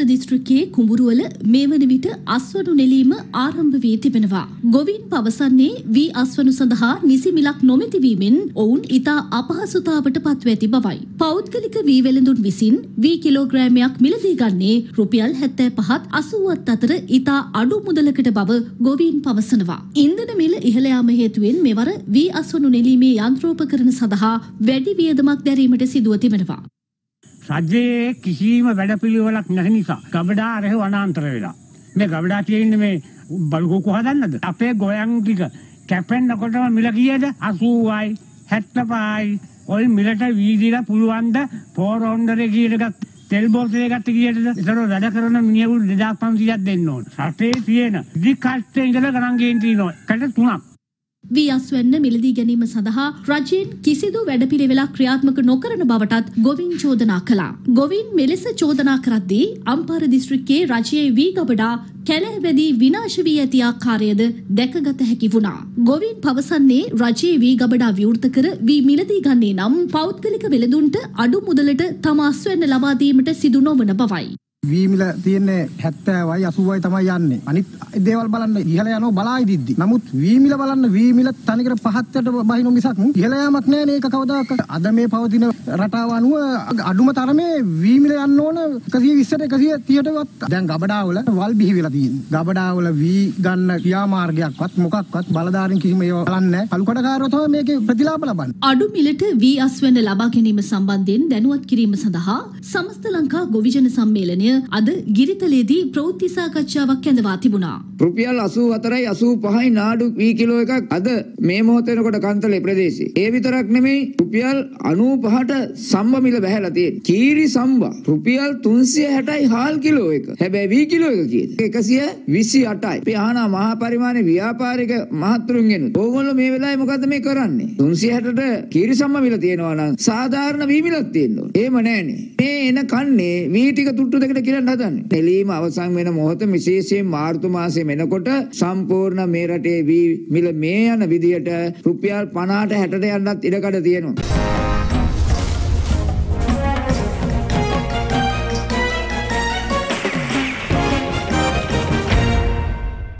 අම්පර දිස්ත්‍රික්කයේ කුඹුරුවල මේ වන විට අස්වනු නෙලීම ආරම්භ වී තිබෙනවා. ගොවින් පවසන්නේ වී අස්වනු සඳහා නිසි මිලක් නොමැතිවීමෙන් ඔවුන් ඉතා අපහසුතාවට පත්ව ඇති බවයි. පෞද්ගලික වී වෙළඳුන් විසින් වී කිලෝග්‍රෑමයක් මිලදී ගන්නේ රුපියල් හැත්තෑ පහත් අසුවත් අතර ඉතා අඩු මුදලකට බව ගොවීන් පවසනවා. ඉන්දන මිල ඉහළයාම හේතුවෙන් මෙවර වී අස්වනු නෙලීමේ යන්ත්‍රෝපකරණ සඳහා වැඩි වියදමක් දැරීමට සිදුව තිබෙනවා. රජයේ කිසිම වැඩපිළිවෙලක් නැති නිසා ගබඩා රැහ වනාන්තර වෙලා. මේ ගබඩා තියෙන්නේ මේ බලුකෝකු හදන්නද? අපේ ගොයන් ටික කැපෙන්නකොටම මිල කීයද? 80යි 75යි. ඔය මිලට වීදිලා පුළුවන් ද පෝරොන්ඩරේ කීයට ගත්ත තෙල් බෝතලේ ගත්ත කීයටද? ඒතර වැඩ කරන මිනිහෙකුට 2500ක් දෙන්න ඕන. රටේ තියෙන ඉදි කට්ටේ ඉඳලා ගණන් ගේන්න තියෙනවා. කට තුනක්. වී අස්වැන්න මිලදී ගැනීම සඳහා රජයෙන් කිසිදු වැඩපිළිවෙලක් ක්‍රියාත්මක නොකරන බවටත් ගොවින් චෝදනා කළා. ගොවින් මෙලෙස චෝදනා කරද්දී අම්පාර දිස්ත්‍රික්කයේ රජයේ වී ගබඩා කැලෑවැදී විනාශ වී ඇති ආකාරයද දැකගත හැකි වුණා. ගොවින් පවසන්නේ රජයේ වී ගබඩා විවෘත කර වී මිලදී ගන්නේ නම් පෞද්ගලික වෙළඳුන්ට අඩු මුදලට තම අස්වැන්න ලබා දීමට සිදු නොවන බවයි. වීමිල තියෙන්නේ 70යි 80යි තමයි යන්නේ. අනිත් දේවල් බලන්න ඉහළ යනවා බලා ඉදිද්දි. නමුත් වීමිල බලන්න වීමිල තනිකර පහත්යට බහිනු මිසක් ඉහළ යාමක් නෑ මේක කවදාක. අද මේ පවතින රටාව අනුව අඩුම තරමේ වීමිල යන්න ඕන 120ට 130ටවත් දැන් ගබඩාවල වල් බිහි වෙලා තියෙන්නේ. ගබඩාවල වී ගන්න ක්‍රියාමාර්ගයක්වත් මොකක්වත් බලධාරීන් කිසිම ඒවා බලන්නේ නෑ. අලුකඩකාරයෝ තමයි මේකේ ප්‍රතිලාභ ලබන්නේ. අඩු මිලට වී අස්වැන්න ලබා ගැනීම සම්බන්ධයෙන් දැනුවත් කිරීම සඳහා සමස්ත ලංකා ගොවිජන සම්මේලනය අද ගිරිතලේදී ප්‍රවෘත්ති සාකච්ඡාවක් ඇඳවා තිබුණා. රුපියල් 84යි 85යි නාඩු වී කිලෝ එකක් අද මේ මොහොත වෙනකොට කන්තලේ ප්‍රදේශයේ. ඒ විතරක් නෙමෙයි රුපියල් 95ට සම්බ මිල බහැලා තියෙන්නේ. කීරි සම්බ රුපියල් 360යි හාල් කිලෝ එක. හැබැයි වී කිලෝ එක කීයද? 128යි. අපි අහනා මහා පරිමාණයේ ව්‍යාපාරික මහත්තුරුන්ගෙන් ඕගොල්ලෝ මේ වෙලාවේ මොකද්ද මේ කරන්නේ? 360ට කීරි සම්බ මිල තියෙනවා නම් සාධාරණ වී මිලක් තියෙන්න ඕනේ. එහෙම නැහනේ. මේ එන කන්නේ වී ටික තුට්ටු දෙකට කියන්න හදන්නේ. නෙලීම අවසන් වෙන මොහොත විශේෂයෙන් මාර්තු මාසයේ වෙනකොට සම්පූර්ණ මේ රටේ වී මිල මේ යන විදියට රුපියල් 50ට 60ට යන්නත් ඉඩකඩ තියෙනවා.